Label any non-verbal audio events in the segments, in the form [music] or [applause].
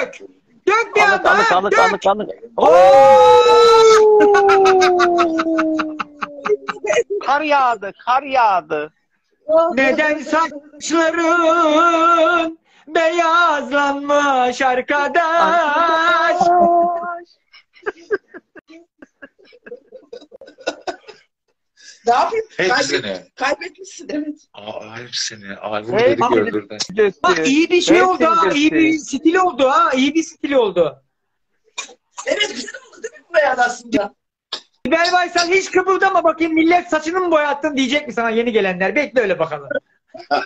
dök. Dök bir Anlık anda. anlık anlık dök. anlık anlık. [laughs] Kar yağdı, kar yağdı. Neden saçların beyazlanmış arkadaş? Ne yapayım? Hepsini. kaybetmişsin evet. Aa, hepsini. Albüm Hey, dedik abi. öldürdü. Döktü. Bak iyi bir şey Hepsini oldu ha. iyi bir stil oldu ha. iyi bir stil oldu. Evet güzel oldu değil mi bu aslında? Sibel Baysal hiç kıpırdama bakayım millet saçını mı boyattın diyecek mi sana yeni gelenler? Bekle öyle bakalım. [laughs]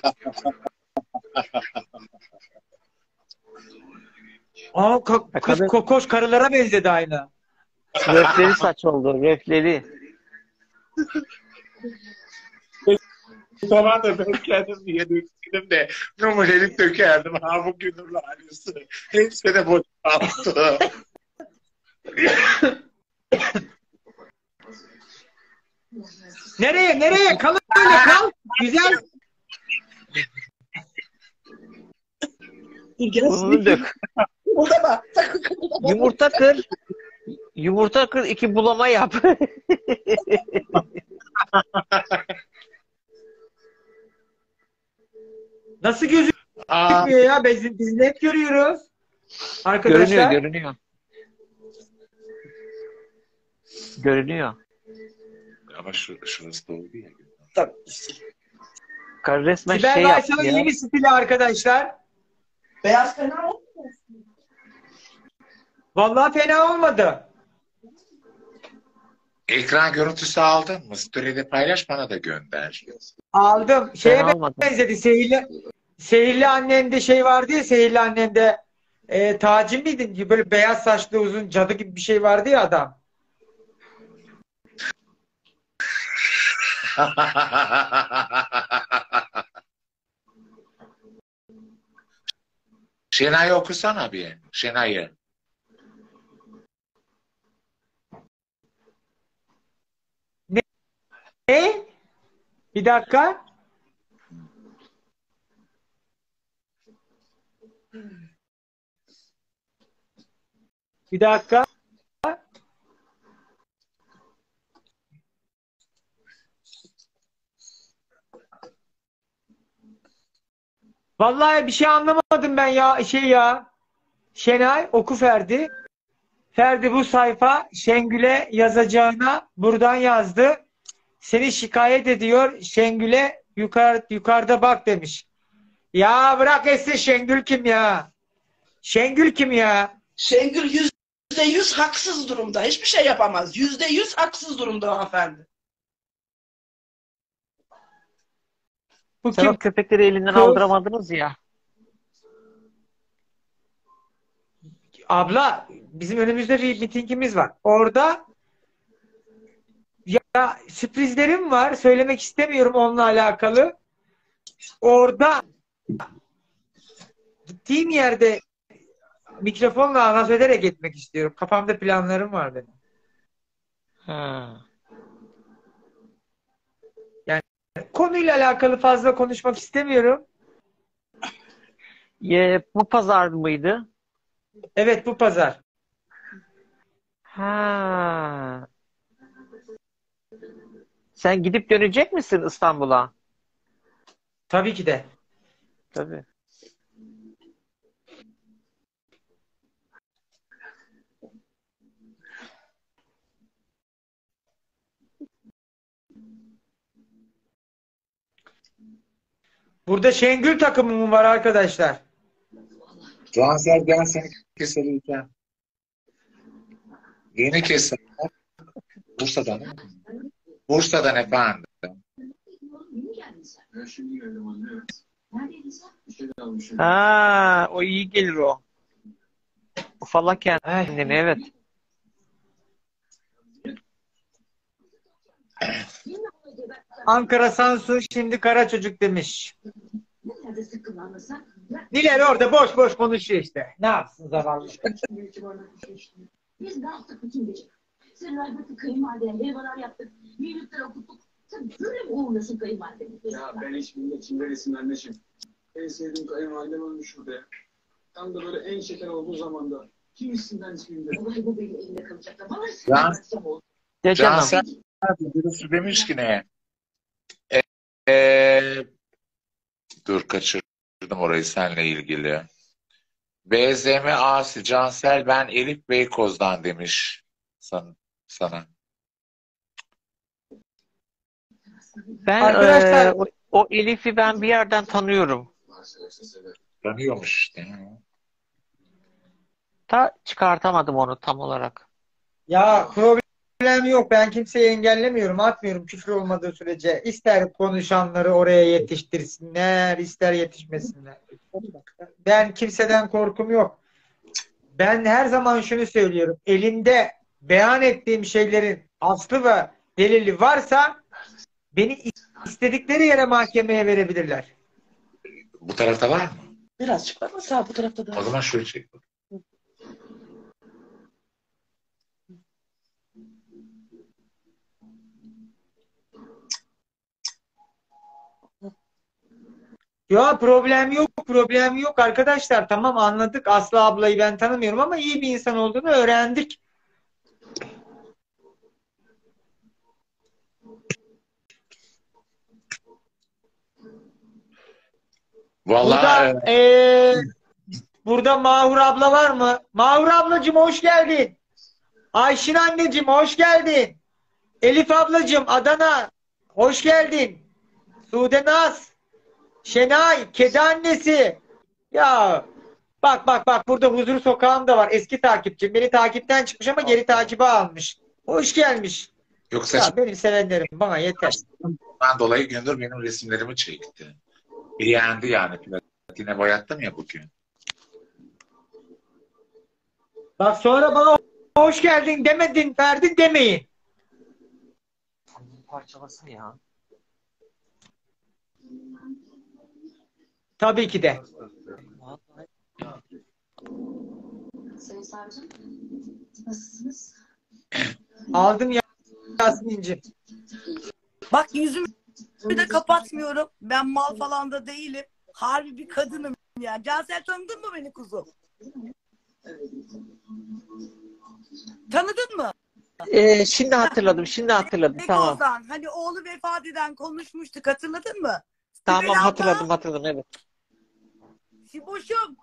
Aa, ka- kız Kadın- kokoş karılara benzedi aynı. Röfleri saç oldu, röfleri. Zaman da ben kendim diye döktüm de numarayı dökerdim. Ha bu günün ailesi. Hepsi de boşalttı. [laughs] Nereye nereye? Kal öyle kal. Güzel. Bunu dök. Kımıldama. Sakın kımıldama. Yumurta kır. Yumurta kır, iki bulama yap. [laughs] Nasıl gözüküyor Aa, ya? Biz, biz net görüyoruz. Arkadaşlar. görünüyor, görünüyor. Görünüyor. ama şu, şurası doğru ya. Tabii. Kar resmen Sibel şey yaptı ya. yeni stili arkadaşlar. Beyaz fena oldu. Vallahi fena olmadı. Ekran görüntüsü aldın mı? Story'de paylaş bana da gönder. Aldım. Şeye Fena olmadı. benzedi. Sehirli, sehirli annemde şey vardı ya Sehirli annemde e, Taci miydi? Böyle beyaz saçlı uzun cadı gibi bir şey vardı ya adam. [laughs] Şenay okusana bir. Şenay'ı. Ne? Bir dakika. Bir dakika. Vallahi bir şey anlamadım ben ya şey ya. Şenay oku Ferdi. Ferdi bu sayfa Şengül'e yazacağına buradan yazdı. Seni şikayet ediyor. Şengül'e yukarı, yukarıda bak demiş. Ya bırak etsin Şengül kim ya? Şengül kim ya? Şengül yüzde yüz haksız durumda. Hiçbir şey yapamaz. Yüzde yüz haksız durumda hanımefendi. Bu Sen kim? o köpekleri elinden Kız. aldıramadınız ya. Abla bizim önümüzde bir mitingimiz var. Orada ya sürprizlerim var. Söylemek istemiyorum onunla alakalı. Orada gittiğim yerde mikrofonla anons ederek gitmek istiyorum. Kafamda planlarım var benim. Ha. Konuyla alakalı fazla konuşmak istemiyorum. Ye, bu pazar mıydı? Evet bu pazar. Ha. Sen gidip dönecek misin İstanbul'a? Tabii ki de. Tabii. Burada Şengül takımı mı var arkadaşlar? Cansel gel seni keseleyeceğim. Yeni keser. Bursa'dan. Bursa'dan efendim. Ha, o iyi gelir o. Ufala kendini evet. Ankara Sansu şimdi kara çocuk demiş. Nilay orada boş boş konuşuyor işte. Ne yapsın zavallı? Biz ne yaptık bütün gece? Baktık kayınvalideye helvalar yaptık. Büyüklükler okuttuk. Sen böyle mi uğurlasın kayınvalideni? Ya ben hiç milletimde resim anneciğim. En sevdiğim kayınvalidem ölmüş burada ya. Tam da böyle en şeker olduğu zamanda. Kimisinden isminde. Olay bu benim elimde kalacak da bana Ya. o. Ya canım. Cansel birisi demiş ki ne? E, e, dur kaçırdım orayı seninle ilgili. BZM Asi Cansel ben Elif Beykoz'dan demiş san- sana. Ben Arkadaşlar- e, o, o Elif'i ben bir yerden tanıyorum. Tanıyormuş işte. Ta çıkartamadım onu tam olarak. Ya problem yok. Ben kimseyi engellemiyorum, atmıyorum küfür olmadığı sürece. İster konuşanları oraya yetiştirsinler, ister yetişmesinler. Ben kimseden korkum yok. Ben her zaman şunu söylüyorum. Elinde beyan ettiğim şeylerin aslı ve delili varsa beni istedikleri yere mahkemeye verebilirler. Bu tarafta var mı? Birazcık var ama sağ bu tarafta da. O zaman şöyle çek. Ya problem yok, problem yok arkadaşlar. Tamam anladık. Aslı ablayı ben tanımıyorum ama iyi bir insan olduğunu öğrendik. Vallahi Burada eee, burada Mahur abla var mı? Mahur ablacığım hoş geldin. Ayşin anneciğim hoş geldin. Elif ablacığım Adana hoş geldin. Sude Naz, Şenay, kedi annesi. Ya bak bak bak burada huzur sokağım da var. Eski takipçim. Beni takipten çıkmış ama geri takibe almış. Hoş gelmiş. yoksa Ya benim sevenlerim bana yeter. bundan dolayı Gündür benim resimlerimi çekti. Beğendi yani. Platine boyattım ya bugün. Bak sonra bana hoş geldin demedin Ferdi demeyin. Parçalasın ya. Tabii ki de. Sayın savcım, nasılsınız? Aldım ya Yasmin'cim. Bak yüzümü de kapatmıyorum. Ben mal falan da değilim. Harbi bir kadınım ya. Cansel tanıdın mı beni kuzum? Tanıdın mı? E, şimdi hatırladım, şimdi hatırladım. Peki Tamam. Ozan. Hani oğlu vefat eden konuşmuştuk. Hatırladın mı? Tamam Sibel abla, hatırladım, hatırladım evet. Siboş'um.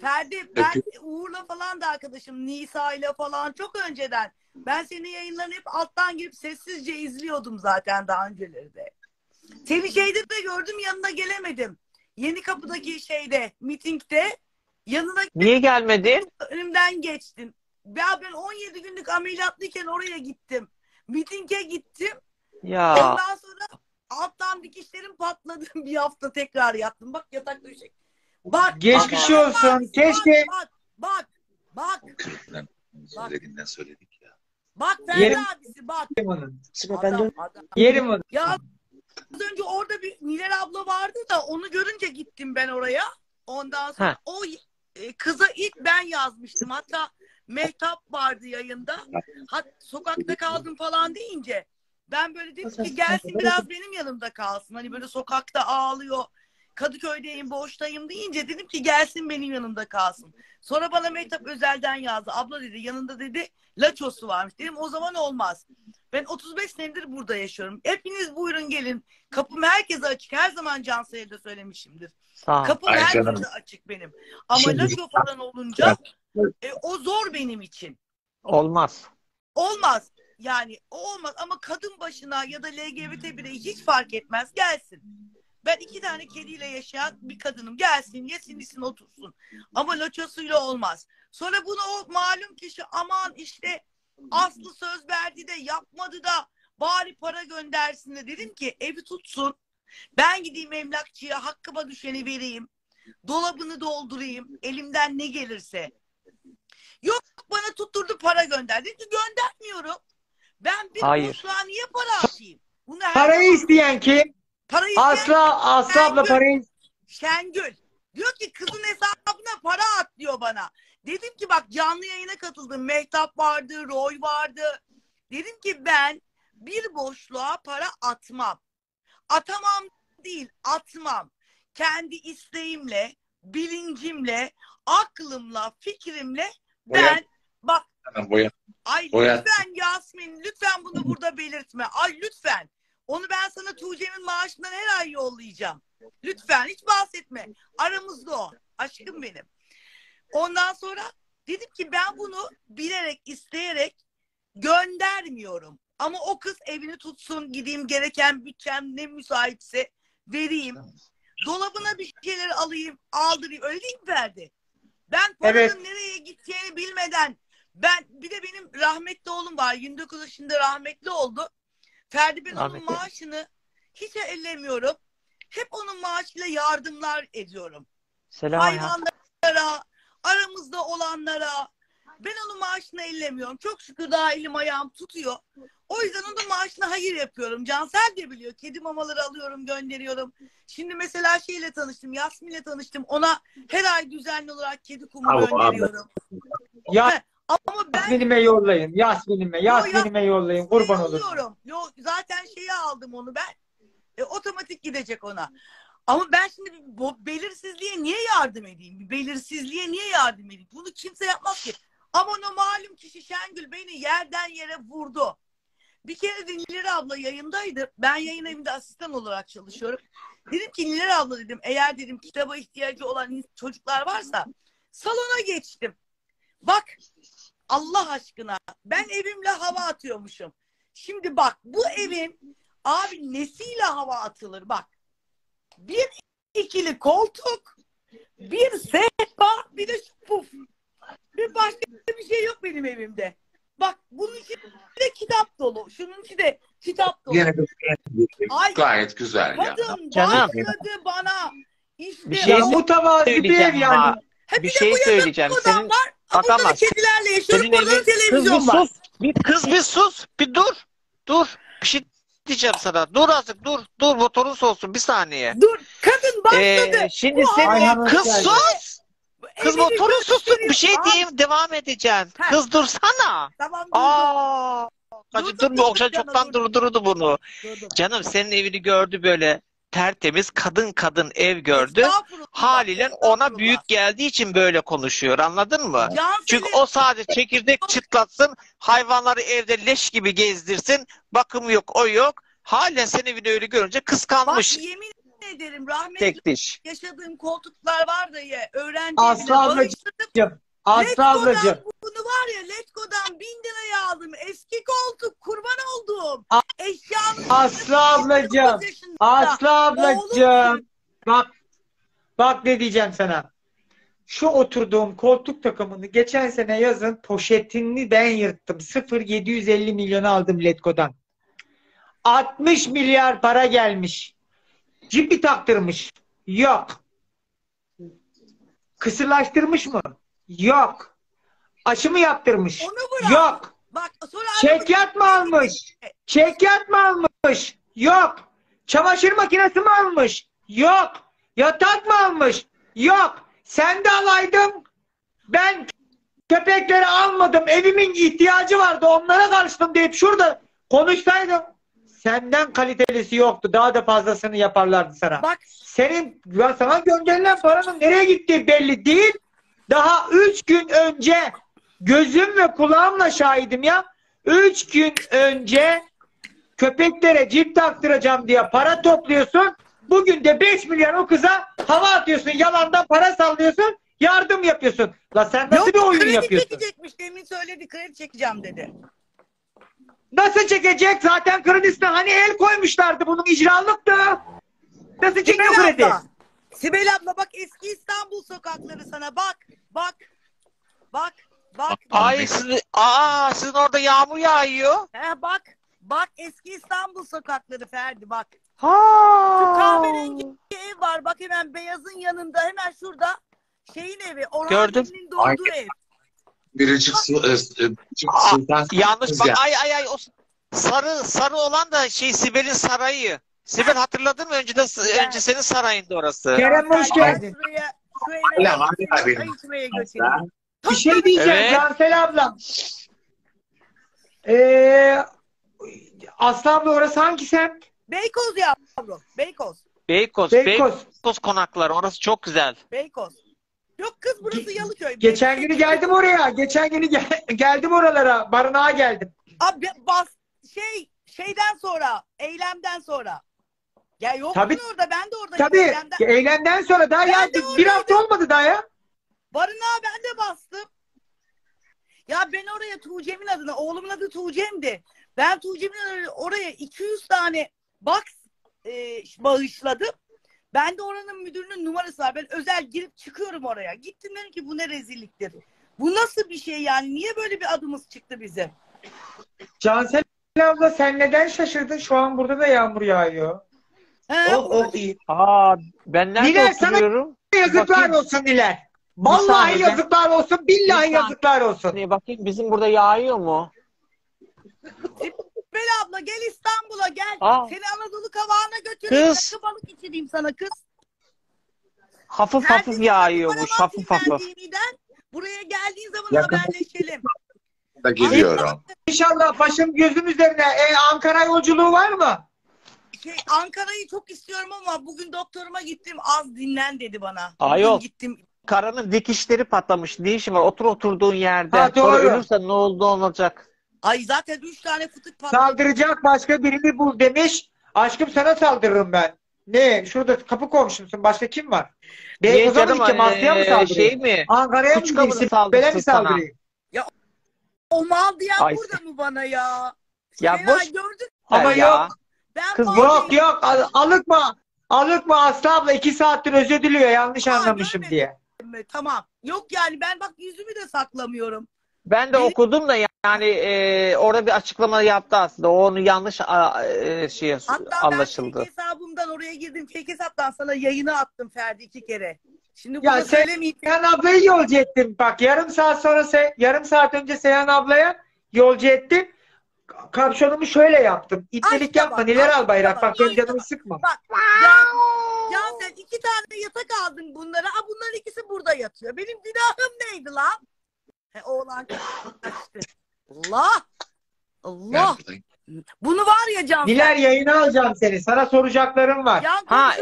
Ferdi ben Uğur'la falan da arkadaşım. Nisa ile falan çok önceden. Ben senin yayınlarını hep alttan girip sessizce izliyordum zaten daha önceleri de. Seni şeyde de gördüm yanına gelemedim. Yeni kapıdaki şeyde, mitingde yanına Niye gelmedin? önümden geçtin. Ya ben 17 günlük ameliyatlıyken oraya gittim. Mitinge gittim. Ya Ondan sonra alttan dikişlerim patladı. [laughs] Bir hafta tekrar yattım. Bak yatak döşek. Bak. Geçmiş bak, olsun. bak, Keşke Bak bak bak. Kırıklarını söylediğinden söyledik ya. Bak Ferdi Yerim- abisi bak. yerim onu. Sibel ben Adam, adam. Yerim onu. Ya az önce orada bir Nilay abla vardı da onu görünce gittim ben oraya. Ondan sonra Ha. o e, kıza ilk ben yazmıştım. Hatta Mehtap vardı yayında. Hat, sokakta kaldım falan deyince ben böyle dedim ki gelsin biraz benim yanımda kalsın. Hani böyle sokakta ağlıyor. Kadıköy'deyim, boştayım deyince dedim ki gelsin benim yanımda kalsın. Sonra bana Mehtap Özel'den yazdı. Abla dedi yanında dedi laçosu varmış. Dedim o zaman olmaz. Ben 35 senedir burada yaşıyorum. Hepiniz buyurun gelin. Kapım herkese açık. Her zaman Cansel'e de söylemişimdir. sağ ol. Kapım Ay herkese canım. açık benim. Ama Şimdi- laço falan olunca e, o zor benim için. Olmaz. Olmaz. Yani o olmaz ama kadın başına ya da LGBT birey hiç fark etmez gelsin. Ben iki tane kediyle yaşayan bir kadınım. Gelsin, yesin, içsin, otursun. Ama loçosuyla olmaz. Sonra bunu o malum kişi aman işte Aslı söz verdi de yapmadı da bari para göndersin de dedim ki evi tutsun. Ben gideyim emlakçıya hakkıma düşeni vereyim. Dolabını doldurayım. Elimden ne gelirse. Yok bana tutturdu para gönder. Dedim ki göndermiyorum. Ben bir Hayır. niye para atayım? Bunu her Parayı zaman- isteyen kim? Parayı Aslı, Aslı abla parayı Şengül. Diyor ki kızın hesabına para at diyor bana. Dedim ki bak canlı yayına katıldım. Mehtap vardı, Roy vardı. Dedim ki ben bir boşluğa para atmam. Atamam değil, atmam. Kendi isteğimle, bilincimle aklımla, fikrimle ben bak Canım boya. ay Boyat. lütfen Yasmin lütfen bunu burada belirtme. Ay lütfen. Onu ben sana Tuğçe'nin maaşından her ay yollayacağım. Lütfen hiç bahsetme. Aramızda o. Aşkım benim. Ondan sonra dedim ki ben bunu bilerek, isteyerek göndermiyorum. Ama o kız evini tutsun, gideyim gereken bütçem ne müsaitse vereyim. Dolabına bir şeyler alayım, aldırayım. Öyle değil mi Ferdi? Ben paranın Evet. nereye gideceğini bilmeden ben bir de benim rahmetli oğlum var. 29 yaşında rahmetli oldu. Ferdi ben onun maaşını hiç ellemiyorum. Hep onun maaşıyla yardımlar ediyorum Selam hayvanlara, aramızda olanlara. Ben onun maaşını ellemiyorum. Çok şükür daha elim ayağım tutuyor. O yüzden onun maaşına hayır yapıyorum. Cansel de biliyor. Kedi mamaları alıyorum, gönderiyorum. Şimdi mesela şeyle tanıştım, Yasmin'le tanıştım. Ona her ay düzenli olarak kedi kumu Allah gönderiyorum. Ya Ama ben Yasmin'ime yollayın. Yasmin'ime. Yasmin'ime yollayın. Kurban olur. Yolluyorum. Yo, zaten şeyi aldım onu ben. E, otomatik gidecek ona. Ama ben şimdi bu belirsizliğe niye yardım edeyim? Belirsizliğe niye yardım edeyim? Bunu kimse yapmaz ki. Ama o malum kişi Şengül beni yerden yere vurdu. Bir kere de Niler abla yayındaydı. Ben yayın evinde asistan olarak çalışıyorum. Dedim ki Niler abla dedim eğer dedim kitaba ihtiyacı olan çocuklar varsa salona geçtim. Bak Allah aşkına ben evimle hava atıyormuşum. Şimdi bak bu evin abi nesiyle hava atılır bak. Bir ikili koltuk, bir sehpa, bir de şu puf. Bir başka bir şey yok benim evimde. Bak bunun içinde kitap dolu. Şunun içinde kitap dolu. Yine de Ay gayet güzel ya. kadın Canım. başladı bana. İşte Bir Ya şey mutavazi bir ev söyleyeceğim yani. Ha, bir de şey söyleyeceğim. Senin var. Da bakamaz. kedilerle yaşıyorum. Senin evin kız bir televizyon var. sus. Bir kız bir sus. Bir dur. Dur. Bir şey diyeceğim sana. Dur azıcık dur. Dur motorun soğusun bir saniye. Dur kadın başladı. Ee, şimdi Bu senin kız geldin. sus. Kız Evini motorun sussun. Bir şey diyeyim devam edeceksin. Ha. Kız dursana. Tamam durdum. Aa. Hadi Durdum, dur durdum Okşan çoktan durdurdu bunu. durdum. Canım senin evini gördü böyle tertemiz kadın kadın ev gördü. Haliyle ona büyük geldiği için böyle konuşuyor anladın mı? Cansel'in- Çünkü o sadece çekirdek çıtlatsın, hayvanları evde leş gibi gezdirsin, bakım yok, o yok. Halen senin evini öyle görünce Bak kıskanmış yemin ederim rahmetli tek diş. yaşadığım koltuklar vardı ya öğrenci evine. Aslı ablacığım. Bunu var ya Letgo'dan bin liraya aldım. Eski koltuk kurban oldum. A- Eşyamı Aslı ablacığım. Aslı ablacığım. Bak. Bak ne diyeceğim sana. Şu oturduğum koltuk takımını geçen sene yazın poşetini ben yırttım. 0,750 milyon aldım Letgo'dan. 60 milyar para gelmiş. Cipi taktırmış. Yok. Kısırlaştırmış mı? Yok. Aşı mı yaptırmış? Onu bırak. Yok. Bak sonra Çekyat mı almış? Çekyat mı almış? Yok. Çamaşır makinesi mi almış? Yok. Yatak mı almış? Yok. Sen de alaydın. Ben köpekleri almadım. Evimin ihtiyacı vardı. Onlara karıştım deyip şurada konuşsaydım. Senden kalitelisi yoktu. Daha da fazlasını yaparlardı sana. Bak Senin ya sana gönderilen paranın nereye gittiği belli değil. Daha üç gün önce gözüm ve kulağımla şahidim ya. Üç gün önce köpeklere cip taktıracağım diye para topluyorsun. Bugün de 5 milyar o kıza hava atıyorsun. Yalandan para sallıyorsun. Yardım yapıyorsun. La sen nasıl yok bir oyun kredi yapıyorsun? çekecekmiş demin söyledi kredi çekeceğim dedi. Nasıl çekecek? Zaten kredisine hani el koymuşlardı bunun icralıktı. Nasıl çekiyor kredi? abla. Sibel abla bak eski İstanbul sokakları sana bak. Bak. Bak. Bak. Ay sizin, aa, sizin orada yağmur yağıyor. He bak. Bak eski İstanbul sokakları Ferdi bak. Ha. Şu kahverengi ev var. Bak hemen beyazın yanında hemen şurada şeyin evi. Orhan Gördüm. Veli'nin doğduğu ev. Biricik Su- e, e, Biricik Aa, Sultan Yanlış bak ya. ay ay ay o sarı sarı olan da şey Sibel'in sarayı. Sibel hatırladın mı? Önceden önce senin sarayında orası. Kerem hoş Gel geldin. Ya içmeye götüreyim. Bir şey diyeceğim Evet. Cansel ablam. Ee, Aslı abla orası hangi semt? Beykoz yavrum. Beykoz. Beykoz, Beykoz. Beykoz konakları orası çok güzel. Beykoz. Yok kız burası Yalıköy. Geçen günü geldim oraya. Geçen günü gel- [laughs] geldim oralara. Barınağa geldim. Abi bas şey şeyden sonra eylemden sonra. Ya yok Tabii. orada ben de oradayım. Tabii Eylemden. eylemden sonra daha Ben ya bir hafta olmadı daha ya. Barınağa ben de bastım. Ya ben oraya Tuğcem'in adına, oğlumun adı Tuğcem'di. Ben Tuğcem'in oraya 200 tane box e, bağışladım. Ben de oranın müdürünün numarası var. Ben özel girip çıkıyorum oraya. Gittim dedim ki bu ne rezilliktir. Bu nasıl bir şey yani? Niye böyle bir adımız çıktı bizim? Cansel abla sen neden şaşırdın? Şu an burada da yağmur yağıyor. He, Oh oh iyi. Aa ben nerede Nilay, sana- oturuyorum? Yazıklar Bakayım. olsun Niler. Vallahi saniye. yazıklar olsun. Billahi yazıklar olsun. Saniye bakayım bizim burada yağıyor mu? Bel abla gel İstanbul'a gel. Aa. Seni Anadolu kavağına götüreyim. Kız. Rakı balık içireyim sana kız. Hafif Sen hafif yağıyormuş hafif hafif. Buraya geldiğin zaman Yakın. haberleşelim. Da geliyorum. İnşallah başım gözüm üzerine. E, Ankara yolculuğu var mı? Şey, Ankara'yı çok istiyorum ama bugün doktoruma gittim az dinlen dedi bana. Bugün yok. Gittim. Karının dikişleri patlamış. Ne işin var? Otur oturduğun yerde. Ha, Sonra doğru. ölürsen ne oldu olacak? Ay zaten üç tane fıtık patladı. Saldıracak başka birini bul demiş. Aşkım sana saldırırım ben. Ne? Şurada kapı komşumsun. Başka kim var? Niye canım? gideceğim? Aslı'ya mı Ee, saldırayım? şey mi? Ankara'ya mı gideyim? Sibel'e mi saldırayım? O mal diyen Ay. burada mı bana ya? Ya Seray, boş gördün mü? Ama ya. yok. Ben Kız mal Yok yok. Al- Alıkma. Alıkma Aslı abla. iki saattir özür diliyor. Yanlış Aa, anlamışım görmedim. diye. Tamam. Yok yani ben bak yüzümü de saklamıyorum. Ben de okudum da yani e, orada bir açıklama yaptı aslında. O onu yanlış a, e, şey Hatta anlaşıldı. ben fake hesabımdan oraya girdim. Fake hesaptan sana yayını attım Ferdi iki kere. Şimdi Ya burada sen- söylemeyeyim. Seyhan ablayı yolcu ettim. Bak yarım saat sonra se- yarım saat önce Seyhan ablaya yolcu ettim. Kapşonumu şöyle yaptım. Açma yapma. bak, Niler açma al bayrak. bak, benim canımı sıkma. Bak ya, ya sen iki tane yatak aldın bunlara. Aa, bunların ikisi burada yatıyor. Benim günahım neydi lan? He, oğlan kaçtı. Allah! Allah! Bunu var ya Can. Niler yayına alacağım seni. Sana soracaklarım var. Yan Ha.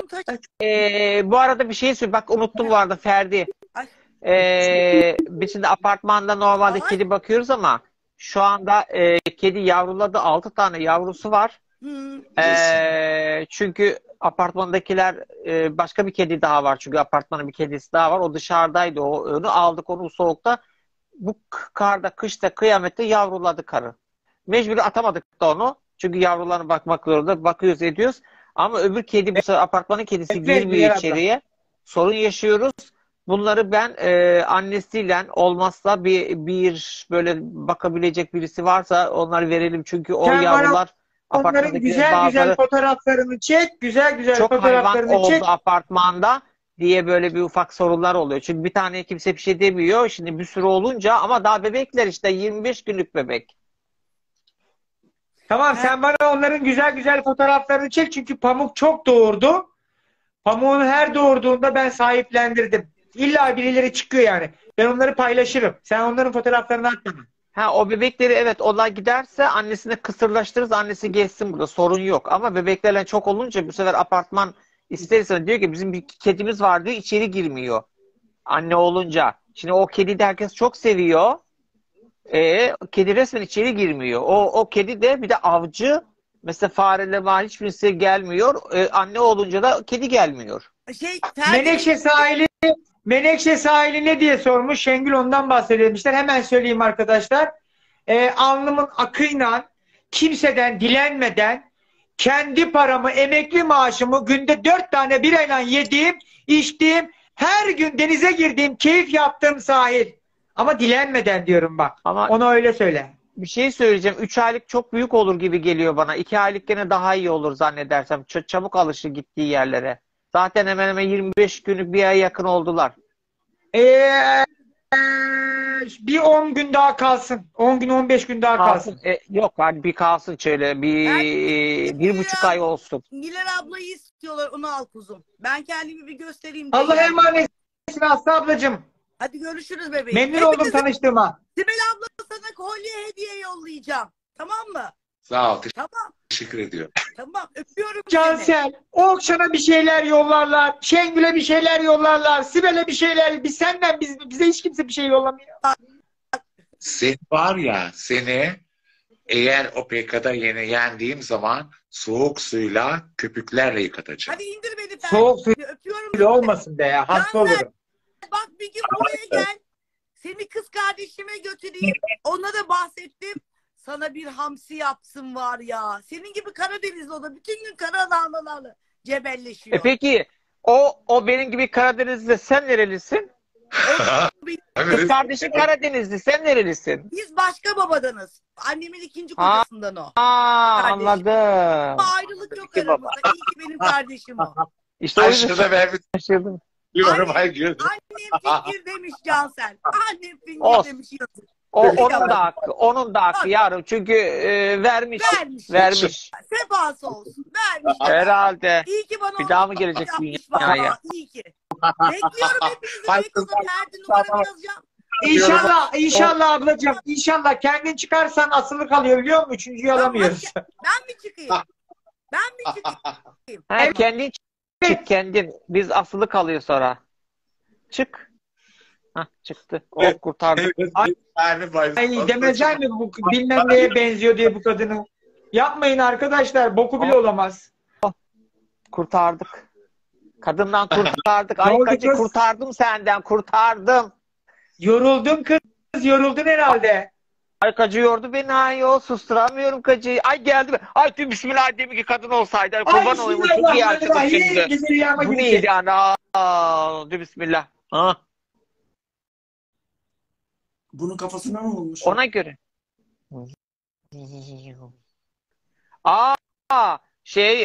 E, bu arada bir şey söyle. Bak unuttum bu arada Ferdi. Ay. E, biz şimdi apartmanda normalde Ay. kedi bakıyoruz ama şu anda e, kedi yavruladı. 6 tane yavrusu var. Hı. E, çünkü apartmandakiler e, başka bir kedi daha var. Çünkü apartmanın bir kedisi daha var. O dışarıdaydı. O onu aldık onu soğukta. Bu karda, kışta, kıyamette yavruladı karı. Mecbur atamadık da onu. Çünkü yavrularına bakmak zorunda. Bakıyoruz ediyoruz. Ama öbür kedi bu sefer apartmanın kedisi Evet, girmiyor içeriye. Sorun yaşıyoruz. Bunları ben e, annesiyle olmazsa bir bir böyle bakabilecek birisi varsa onları verelim. Çünkü o Sen bana yavrular Onların güzel bazıları güzel fotoğraflarını çek. Güzel güzel çok hayvan fotoğraflarını oldu çek. apartmanda diye böyle bir ufak sorunlar oluyor. Çünkü bir tane kimse bir şey demiyor. Şimdi bir sürü olunca ama daha bebekler işte 25 günlük bebek. Tamam sen bana onların güzel güzel fotoğraflarını çek. Çünkü Pamuk çok doğurdu. Pamuğun her doğurduğunda ben sahiplendirdim. İlla birileri çıkıyor yani. Ben onları paylaşırım. Sen onların fotoğraflarını at bana. Ha o bebekleri evet onlar giderse annesine kısırlaştırırız annesi geçsin burada sorun yok. Ama bebeklerle çok olunca bu sefer apartman ister istemez diyor ki bizim bir kedimiz var diyor içeri girmiyor. Anne olunca. Şimdi o kedi de herkes çok seviyor. E, kedi resmen içeri girmiyor. O, o kedi de bir de avcı. Mesela fareler var hiçbirisi gelmiyor. E, anne olunca da kedi gelmiyor. Şey, Ferdi, Menekşe sahili Menekşe sahili ne diye sormuş. Şengül ondan bahsediyor demişler. Hemen söyleyeyim arkadaşlar. Ee, alnımın akıyla kimseden dilenmeden kendi paramı, emekli maaşımı günde dört tane birayla yediğim, içtiğim, her gün denize girdiğim, keyif yaptığım sahil. Ama dilenmeden diyorum bak. Ama Ona öyle söyle. bir şey söyleyeceğim. 3 aylık çok büyük olur gibi geliyor bana. 2 aylık gene daha iyi olur zannedersem. Ç- çabuk alışır gittiği yerlere. Zaten hemen hemen 25 günlük bir ay yakın oldular. Ee, bir 10 gün daha kalsın. 10 gün 15 gün daha kalsın. Kalsın. E, yok hadi bir kalsın şöyle bir Ben- bir buçuk ay olsun. Niler ablayı istiyorlar onu al kuzum. Ben kendimi bir göstereyim. diye Allah'a emanetsin Aslı ablacığım. Hadi görüşürüz bebeğim. Memnun oldum Hepinize tanıştığıma. Sibel abla sana kolye hediye yollayacağım. Tamam mı? Sağ ol. Tamam. Teşekkür ediyorum. Tamam öpüyorum seni. Cansel, Okşan'a bir şeyler yollarlar, Şengül'e bir şeyler yollarlar, Sibel'e bir şeyler, biz senden biz, bize hiç kimse bir şey yollamıyor. Sen var ya seni eğer o PK'da yine yendiğim zaman soğuk suyla köpüklerle yıkatacağım. Hadi indir beni Soğuk Ferdi. Öpüyorum Öyle olmasın be ya, hasta Cansel, olurum. Bak bir gün buraya gel. Seni kız kardeşime götüreyim. Ona da bahsettim. Sana bir hamsi yapsın var ya. Senin gibi Karadenizli o da bütün gün kara lahanalarla cebelleşiyor. E peki o o benim gibi Karadenizli sen nerelisin? [laughs] Kız kardeşi Karadenizli sen nerelisin? Biz başka babadanız. Annemin ikinci kocasından o. Aa Kardeşim. anladım. Ama ayrılık yok İki aramızda. İyi ki benim kardeşim o. [laughs] İşte o yüzden Aşağıda ben bir şaşırdım. diyorum Anne- ay gözüm. Annem fikir demiş Cansel. Annem fikir Olsun. demiş yazık. O, onun da hakkı. Onun da hakkı yavrum. Çünkü e, vermiş. Vermiş. Vermiş. Sefası olsun. Vermiş. Herhalde. İyi ki bana Bir daha mı gelecek dünyaya? İyi ki. Bekliyorum hepinizi. Ay, kızlar, Ferdi numaramı yazacağım. İnşallah, inşallah ablacığım, inşallah kendin çıkarsan asılı kalıyor biliyor musun? Üçüncüyü alamıyoruz. Ben mi çıkayım? Ben mi çıkayım? Ha, kendin çık kendin. Biz asılı kalıyor sonra. Çık. Hah çıktı. Oh Evet. Merve Bayezid. Ay demezler mi bu bilmem neye benziyor diye bu kadını? Yapmayın arkadaşlar, boku bile olamaz. Kurtardık. Kadından [laughs] kurtardık. Ay kız? kurtardım senden. Kurtardım. Yoruldun kız, yoruldun herhalde. Ay kacı yordu beni ayol. Susturamıyorum kacıyı. Ay geldi. mi? Ay tüm bismillah demin ki kadın olsaydı. Ay, kurban olayım. Çok iyi açtı şimdi. Bu neydi? Aa, dur bismillah. Ha, Bunun kafasına mı olmuş? ona göre. Aa şey